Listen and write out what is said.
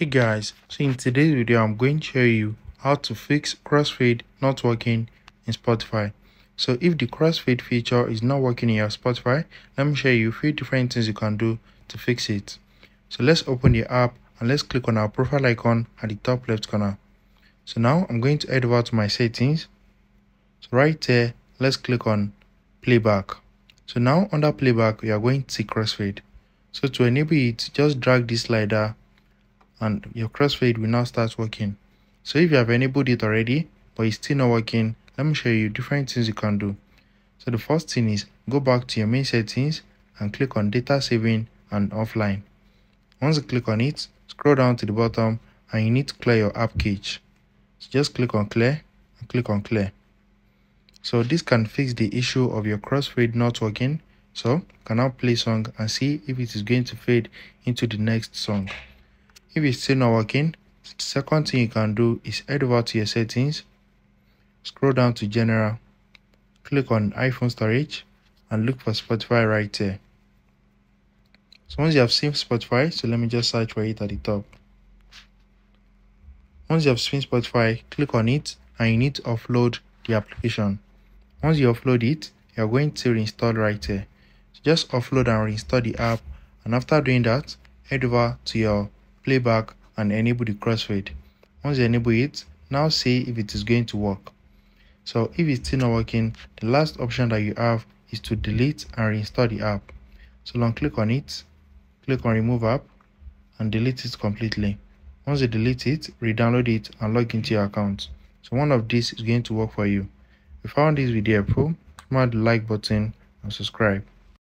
Hey guys, so in today's video I'm going to show you how to fix crossfade not working in Spotify. So if the crossfade feature is not working in your Spotify, let me show you few different things you can do to fix it. So let's open the app and let's click on our profile icon at the top left corner. So now I'm going to head over to my settings. So right there, let's click on playback. So now under playback, we are going to see crossfade. So to enable it, just drag this slider and your crossfade will now start working. So if you have enabled it already, but it's still not working, let me show you different things you can do. So the first thing is go back to your main settings and click on data saving and offline. Once you click on it, scroll down to the bottom and you need to clear your app cache. So just click on clear and click on clear. So this can fix the issue of your crossfade not working. So can now play song and see if it is going to fade into the next song. If it's still not working, the second thing you can do is head over to your settings, scroll down to general, click on iPhone storage and look for Spotify right there. So once you have seen Spotify, so let me just search for it at the top. Once you have seen Spotify, click on it and you need to offload the application. Once you offload it, you are going to reinstall right here. So just offload and reinstall the app and after doing that, head over to your playback and enable the crossfade. Once you enable it, now see if it is going to work. So if it's still not working, the last option that you have is to delete and reinstall the app. So long click on it, click on remove app and delete it completely. Once you delete it, re-download it and log into your account. So one of these is going to work for you. If you found this video helpful, smash the like button and subscribe.